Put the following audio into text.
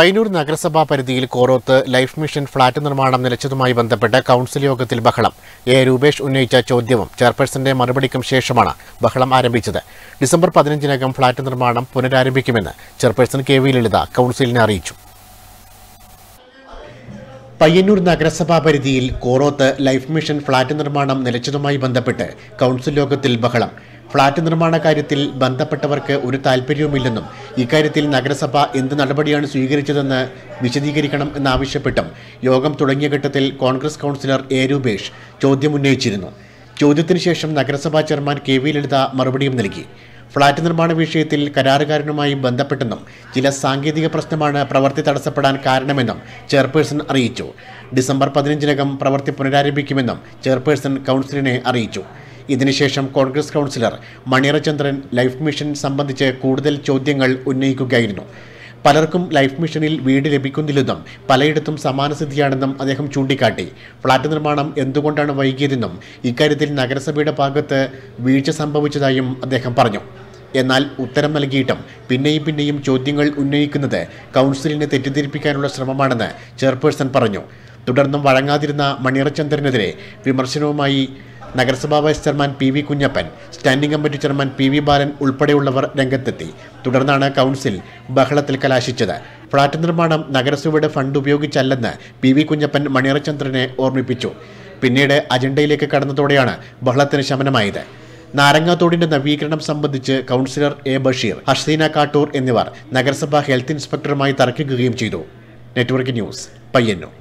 പയ്യന്നൂർ നഗരസഭാ പരിധിയിൽ Koroth life mission flat നിർമ്മാണം നിലച്ചതുമായി ബന്ധപ്പെട്ട് കൗൺസിൽ യോഗത്തിൽ ബഹളം. എ. രൂപേഷ് ഉന്നയിച്ച ചോദ്യവും ചെയർപേഴ്സന്റെ മറുപടിക്കും ശേഷമാണ് ബഹളം ആരംഭിച്ചത്. ഡിസംബർ പതിനഞ്ചിനകം ഫ്ളാറ്റ് നിർമ്മാണം പുനരാരംഭിക്കുമെന്ന് ചെയർപേഴ്സൺ കെ വി ലളിത കൗൺസിലിനെ അറിയിച്ചു. പയ്യന്നൂർ നഗരസഭാ പരിധിയിൽ കോറോത്ത് ലൈഫ് മിഷൻ ഫ്ളാറ്റ് നിർമ്മാണം നിലച്ചതുമായി ബന്ധപ്പെട്ട് കൗൺസിൽ യോഗത്തിൽ ബഹളം. ഫ്ളാറ്റ് നിർമ്മാണ കാര്യത്തിൽ ബന്ധപ്പെട്ടവർക്ക് ഒരു താൽപ്പര്യവുമില്ലെന്നും ഇക്കാര്യത്തിൽ നഗരസഭ എന്ത് നടപടിയാണ് സ്വീകരിച്ചതെന്ന് വിശദീകരിക്കണം എന്നാവശ്യപ്പെട്ടും. യോഗം തുടങ്ങിയ ഘട്ടത്തിൽ കോൺഗ്രസ് കൗൺസിലർ എ രൂപേഷ് ചോദ്യമുന്നയിച്ചിരുന്നു ചോദ്യത്തിന് ശേഷം നഗരസഭാ ചെയർമാൻ കെ വി ലളിത മറുപടിയും നൽകി. ഫ്ളാറ്റ് നിർമ്മാണ വിഷയത്തിൽ കരാറുകാരനുമായി ബന്ധപ്പെട്ടെന്നും ചില സാങ്കേതിക പ്രശ്നമാണ് പ്രവൃത്തി തടസ്സപ്പെടാൻ കാരണമെന്നും ചെയർപേഴ്സൺ അറിയിച്ചു. ഡിസംബർ പതിനഞ്ചിനകം പ്രവൃത്തി പുനരാരംഭിക്കുമെന്നും ചെയർപേഴ്സൺ കൗൺസിലിനെ അറിയിച്ചു. ഇതിനുശേഷം Congress councillor Maniyarachandran life mission സംബന്ധിച്ച് കൂടുതൽ ചോദ്യങ്ങൾ ഉന്നയിക്കുകയായിരുന്നു. പലർക്കും ലൈഫ് മിഷനിൽ വീട് ലഭിക്കുന്നില്ലെന്നും പലയിടത്തും സമാന സ്ഥിതിയാണെന്നും അദ്ദേഹം ചൂണ്ടിക്കാട്ടി. ഫ്ളാറ്റ് നിർമ്മാണം എന്തുകൊണ്ടാണ് വൈകിയതെന്നും ഇക്കാര്യത്തിൽ നഗരസഭയുടെ ഭാഗത്ത് വീഴ്ച സംഭവിച്ചതായും അദ്ദേഹം പറഞ്ഞു. എന്നാൽ ഉത്തരം നൽകിയിട്ടും പിന്നെയും പിന്നെയും ചോദ്യങ്ങൾ ഉന്നയിക്കുന്നത് കൗൺസിലിനെ തെറ്റിദ്ധരിപ്പിക്കാനുള്ള ശ്രമമാണെന്ന് ചെയർപേഴ്സൺ പറഞ്ഞു. തുടർന്നും വഴങ്ങാതിരുന്ന മണിയറചന്ദ്രനെതിരെ വിമർശനവുമായി നഗരസഭാ vice chairman P V Kunhappan standing committee chairman P V Balan ഉൾപ്പെടെയുള്ളവർ രംഗത്തെത്തി. തുടർന്നാണ് കൗൺസിൽ ബഹളത്തിൽ കലാശിച്ചത്. ഫ്ളാറ്റ് നിർമ്മാണം നഗരസഭയുടെ ഫണ്ട് ഉപയോഗിച്ചല്ലെന്ന് പി വി കുഞ്ഞപ്പൻ മണിയറചന്ദ്രനെ ഓർമ്മിപ്പിച്ചു. പിന്നീട് അജണ്ടയിലേക്ക് കടന്നതോടെയാണ് ബഹളത്തിന് ശമനമായത്. നാരങ്ങാത്തോടിന്റെ നവീകരണം സംബന്ധിച്ച് കൗൺസിലർ എ ബഷീർ ഹർസീന കാട്ടൂർ എന്നിവർ നഗരസഭാ ഹെൽത്ത് ഇൻസ്പെക്ടറുമായി തർക്കിക്കുകയും ചെയ്തു. Network news Payyanur.